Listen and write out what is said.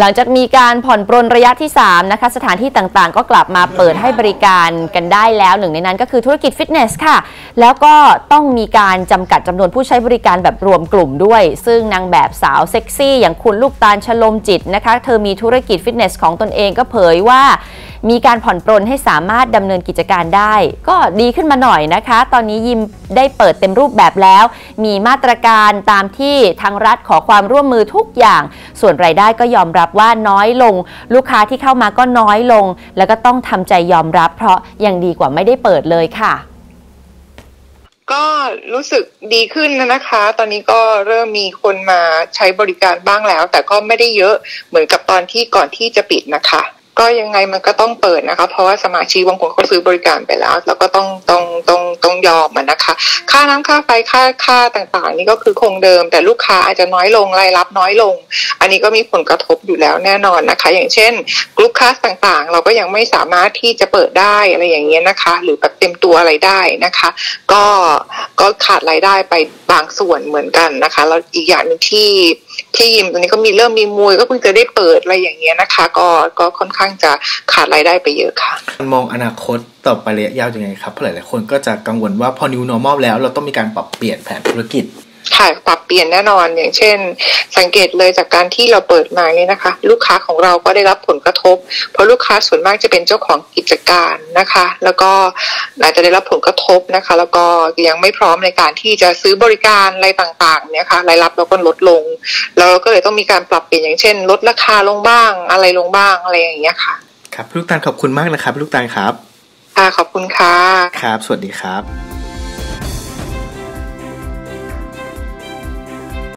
หลังจากมีการผ่อนปรนระยะที่ 3 นะคะ สถานที่ต่างๆ ก็กลับมาเปิดให้บริการกันได้แล้ว หนึ่งในนั้นก็คือธุรกิจฟิตเนสค่ะ แล้วก็ต้องมีการจำกัดจำนวนผู้ใช้บริการแบบรวมกลุ่มด้วย ซึ่งนางแบบสาวเซ็กซี่ อย่างคุณลูกตาลชลมจิตนะคะ เธอมีธุรกิจฟิตเนสของตนเองก็เผยว่า มีการผ่อนปรนให้สามารถดำเนินกิจการได้ ก็ดีขึ้นมาหน่อยนะคะ ตอนนี้ยิมได้เปิดเต็มรูปแบบแล้ว มีมาตรการตามที่ทางรัฐขอความร่วมมือทุกอย่าง ส่วนรายได้ก็ยอมรับว่าน้อยลง ลูกค้าที่เข้ามาก็น้อยลง แล้วก็ต้องทำใจยอมรับ เพราะยังดีกว่าไม่ได้เปิดเลยค่ะก็รู้สึกดีขึ้นนะคะ ตอนนี้ก็เริ่มมีคนมาใช้บริการบ้างแล้ว แต่ก็ไม่ได้เยอะเหมือนกับตอนที่ก่อนที่จะปิดนะคะ ก็ยังไงมันก็ต้องเปิดนะคะ เพราะว่าสมาชิกบางคนเขาซื้อบริการไปแล้ว แล้วก็ต้องต้องต้องต้องยอมมันนะคะ ค่าน้ำค่าไฟค่าค่าต่างๆ นี่ก็คือคงเดิม แต่ลูกค้าอาจจะน้อยลงรายรับน้อยลง อันนี้ก็มีผลกระทบอยู่แล้วแน่นอนนะคะ อย่างเช่นกลุ่มค้าต่างๆ เราก็ยังไม่สามารถที่จะเปิดได้อะไรอย่างเงี้ยนะคะ หรือแบบเต็มตัวอะไรได้นะคะ ก็ก็ขาดรายได้ไปบางส่วนเหมือนกันนะคะแล้วอีกอย่างหนึ่งที่ ที่ยิมตอนนี้ก็มีเริ่มมีมวยก็เพิ่งจะได้เปิดอะไรอย่างเงี้ยนะคะ ก็ก็ค่อนข้างจะขาดรายได้ไปเยอะค่ะ มองอนาคตต่อไประยะยาวยังไงครับเพราะหลายๆคนก็จะกังวลว่าพอ new normal แล้วเราต้องมีการปรับเปลี่ยนแผนธุรกิจ ค่ะปรับเปลี่ยนแน่นอนอย่างเช่น สังเกตเลยจากการที่เราเปิดมาเนี่ยนะคะ ลูกค้าของเราก็ได้รับผลกระทบ เพราะลูกค้าส่วนมากจะเป็นเจ้าของกิจการนะคะ แล้วก็อาจจะได้รับผลกระทบนะคะ แล้วก็ยังไม่พร้อมในการที่จะซื้อบริการอะไรต่างๆเนี่ยค่ะรายรับเราก็ลดลงแล้วเราก็เลยต้องมีการปรับเปลี่ยนอย่างเช่น ลดราคาลงบ้างอะไรลงบ้างอะไรอย่างเงี้ยค่ะครับพี่ลูกตาลขอบคุณมากนะครับพี่ลูกตาลครับค่ะขอบคุณค่ะครับ สวัสดีครับ